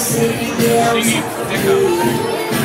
Singing, pick up.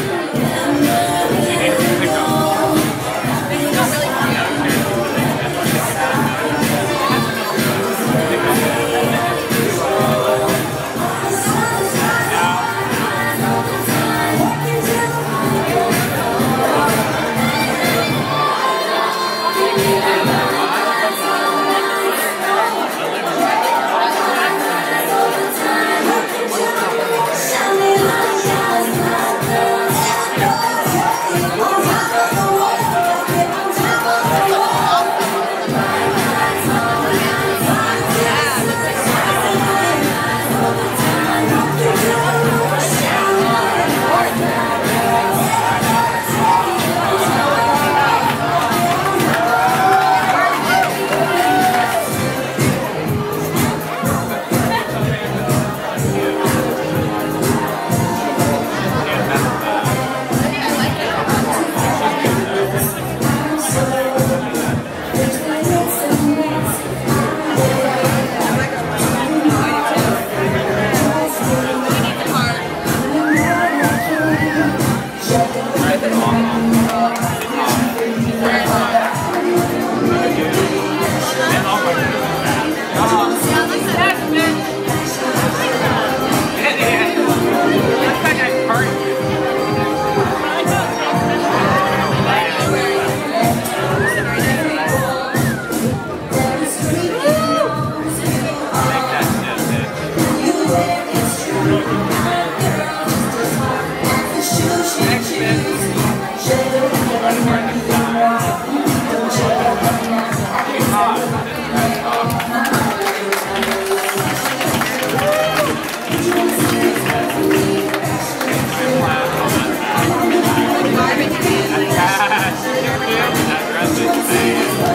Address it today.